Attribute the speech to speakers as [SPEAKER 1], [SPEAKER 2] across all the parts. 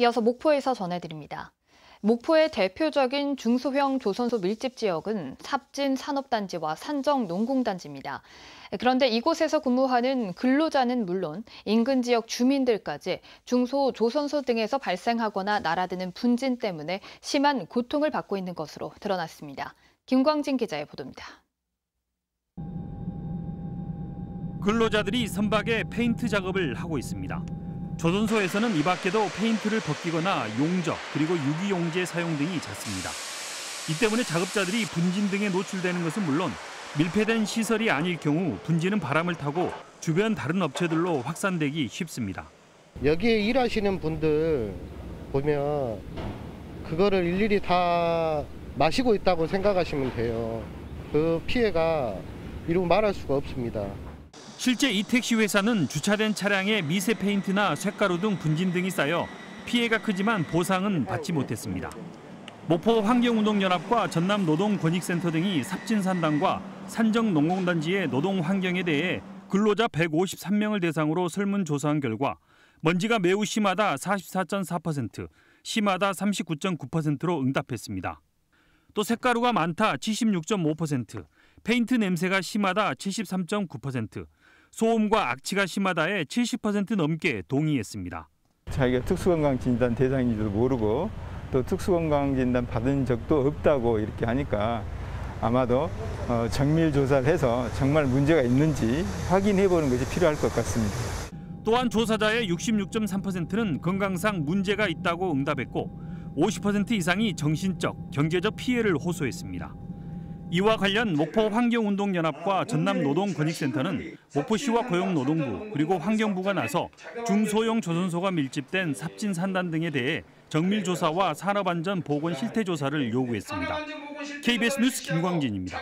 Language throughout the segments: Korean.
[SPEAKER 1] 이어서 목포에서 전해드립니다. 목포의 대표적인 중소형 조선소 밀집 지역은 삽진 산업단지와 산정 농공단지입니다. 그런데 이곳에서 근무하는 근로자는 물론 인근 지역 주민들까지 중소 조선소 등에서 발생하거나 날아드는 분진 때문에 심한 고통을 받고 있는 것으로 드러났습니다. 김광진 기자의 보도입니다.
[SPEAKER 2] 근로자들이 선박에 페인트 작업을 하고 있습니다. 조선소에서는 이 밖에도 페인트를 벗기거나 용접 그리고 유기용제 사용 등이 잦습니다. 이 때문에 작업자들이 분진 등에 노출되는 것은 물론 밀폐된 시설이 아닐 경우 분진은 바람을 타고 주변 다른 업체들로 확산되기 쉽습니다.
[SPEAKER 3] 여기에 일하시는 분들 보면 그거를 일일이 다 마시고 있다고 생각하시면 돼요. 그 피해가 이루 말할 수가 없습니다.
[SPEAKER 2] 실제 이 택시 회사는 주차된 차량에 미세 페인트나 쇳가루 등 분진 등이 쌓여 피해가 크지만 보상은 받지 못했습니다. 목포 환경운동연합과 전남 노동권익센터 등이 삽진산단과 산정농공단지의 노동 환경에 대해 근로자 153명을 대상으로 설문조사한 결과 먼지가 매우 심하다 44.4%, 심하다 39.9%로 응답했습니다. 또 쇳가루가 많다 76.5%, 페인트 냄새가 심하다 73.9%, 소음과 악취가 심하다에 70% 넘게 동의했습니다.
[SPEAKER 4] 자기가 특수건강진단 대상인지도 모르고 또 특수건강진단 받은 적도 없다고 이렇게 하니까 아마도 어, 정밀 조사를 해서 정말 문제가 있는지 확인해 보는 것이 필요할 것 같습니다.
[SPEAKER 2] 또한 조사자의 66.3%는 건강상 문제가 있다고 응답했고 50% 이상이 정신적, 경제적 피해를 호소했습니다. 이와 관련 목포 환경운동연합과 전남 노동권익센터는 목포시와 고용노동부 그리고 환경부가 나서 중소형 조선소가 밀집된 삽진 산단 등에 대해 정밀 조사와 산업안전 보건 실태 조사를 요구했습니다. KBS 뉴스 김광진입니다.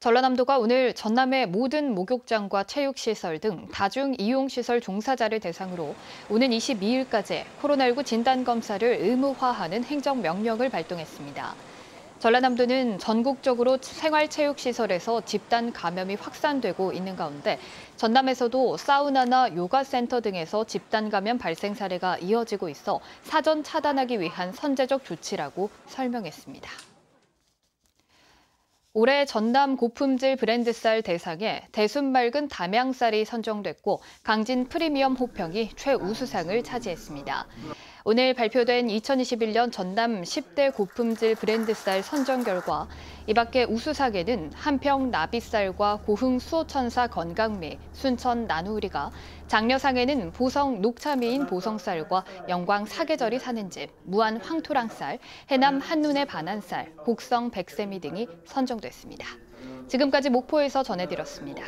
[SPEAKER 1] 전라남도가 오늘 전남의 모든 목욕장과 체육시설 등 다중 이용시설 종사자를 대상으로 오는 22일까지 코로나19 진단검사를 의무화하는 행정명령을 발동했습니다. 전라남도는 전국적으로 생활체육시설에서 집단 감염이 확산되고 있는 가운데 전남에서도 사우나나 요가센터 등에서 집단 감염 발생 사례가 이어지고 있어 사전 차단하기 위한 선제적 조치라고 설명했습니다. 올해 전남 고품질 브랜드 쌀 대상에 대순 맑은 담양쌀이 선정됐고 강진 프리미엄 호평이 최우수상을 차지했습니다. 오늘 발표된 2021년 전남 10대 고품질 브랜드 쌀 선정 결과 이 밖에 우수상에는 한평 나비쌀과 고흥 수호천사 건강미, 순천 나누리가 장려상에는 보성 녹차미인 보성쌀과 영광 사계절이 사는 집, 무안 황토랑쌀, 해남 한눈의 반한쌀, 곡성 백세미 등이 선정됐습니다. 지금까지 목포에서 전해드렸습니다.